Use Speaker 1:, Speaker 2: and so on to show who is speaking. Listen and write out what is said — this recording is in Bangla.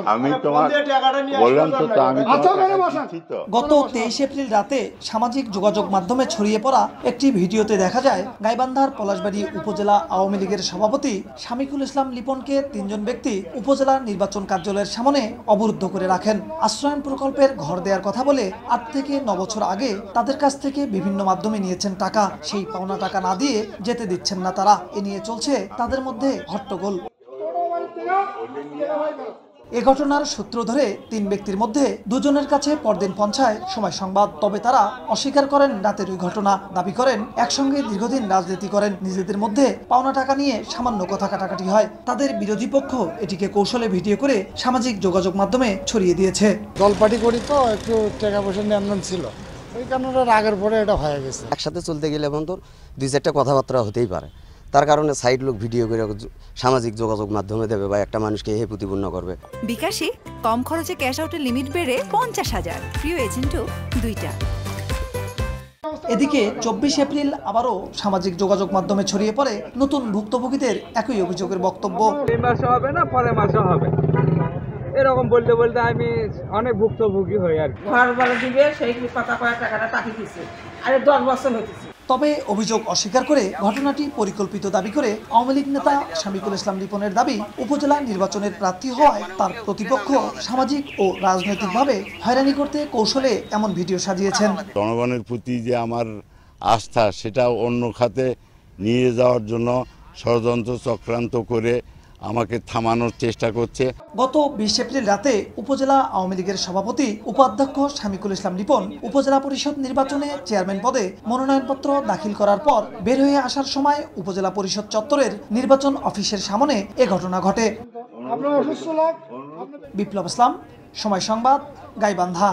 Speaker 1: আমি তোমার বললাম তো তো আমি তোমার
Speaker 2: আচ্ছা,
Speaker 3: গত তেইশ এপ্রিল রাতে সামাজিক যোগাযোগ মাধ্যমে ছড়িয়ে পড়া একটি ভিডিওতে দেখা যায় গাইবান্ধার পলাশবাড়ি উপজেলা আওয়ামী লীগের সভাপতি শামিকুল ইসলাম লিপনকে তিনজন ব্যক্তি উপজেলা নির্বাচন কার্যালয়ের সামনে অবরুদ্ধ করে রাখেন। আশ্রয়ন প্রকল্পের ঘর দেওয়ার কথা বলে আট থেকে ন বছর আগে তাদের কাছ থেকে বিভিন্ন মাধ্যমে নিয়েছেন টাকা। সেই পাওনা টাকা না দিয়ে যেতে দিচ্ছেন না তারা। এ নিয়ে চলছে তাদের মধ্যে হট্টগোল। এ ঘটনার সূত্র ধরে তিন ব্যক্তির মধ্যে দুজনের কাছে পরদিন পঞ্চায় সময় সংবাদ তবে তারা অস্বীকার করেন রাতের ওই ঘটনা। দাবি করেন একসঙ্গে দীর্ঘদিন রাজনীতি করেন। নিজেদের মধ্যে পাওনা টাকা নিয়ে সামান্য কথা কাটাকাটি হয়। তাদের বিরোধী পক্ষ এটিকে কৌশলে ভিডিও করে সামাজিক যোগাযোগ মাধ্যমে ছড়িয়ে দিয়েছে।
Speaker 2: দলপাটি করি তো একটু টাকা পয়সা লেনদেন ছিল। ওই কারণে রাগের পরে এটা হয়ে গেছে।
Speaker 4: একসাথে চলতে গেলে এখন তোর দুই চারটা কথাবার্তা হতেই পারে। তার কারণে সাইড লোক ভিডিও করে সামাজিক যোগাযোগ মাধ্যমে দেবে বা একটা মানুষকে হে প্রতিপূর্ণ করবে।
Speaker 5: বিকাশে কম খরচে ক্যাশ আউটের লিমিট বেড়ে পঞ্চাশ হাজার। প্রিয় এজেন্টও দুইটা।
Speaker 3: এদিকে চব্বিশ এপ্রিল আবারও সামাজিক যোগাযোগ মাধ্যমে ছড়িয়ে পড়ে নতুন ভুক্তভোগীদের একই অভিযোগের বক্তব্য।
Speaker 6: এই মাসে হবে না পরের মাসে হবে। এরকম বলতে বলতে আমি অনেক ভুক্তভোগী হই আর কি।
Speaker 7: ঘর বলে দিবে সেই কথা কয়েক টাকাটা টাকি দিছে। আরে দশ বছর হইতেছে।
Speaker 3: তবে অভিযোগ অস্বীকার করে ঘটনাটি পরিকল্পিত দাবি করে আওয়ামী লীগ নেতা শামিকুল ইসলাম লিপনের দাবি উপজেলা নির্বাচনের প্রার্থী হওয়ায় তার প্রতিপক্ষ সামাজিক ও রাজনৈতিকভাবে হয়রানি করতে কৌশলে এমন ভিডিও সাজিয়েছেন।
Speaker 1: জনগণের প্রতি যে আমার আস্থা সেটা অন্য খাতে নিয়ে যাওয়ার জন্য ষড়যন্ত্র চক্রান্ত করে আমাকে থামানোর চেষ্টা করছে।
Speaker 3: গত বিশ এপ্রিল রাতে উপজেলা আওয়ামী লীগের সভাপতি উপাধ্যক্ষ শামিকুল ইসলাম লিপন উপজেলা পরিষদ নির্বাচনে চেয়ারম্যান পদে মনোনয়নপত্র দাখিল করার পর বের হয়ে আসার সময় উপজেলা পরিষদ চত্বরের নির্বাচন অফিসের সামনে এ ঘটনা ঘটে। বিপ্লব ইসলাম সময় সংবাদ গাইবান্ধা।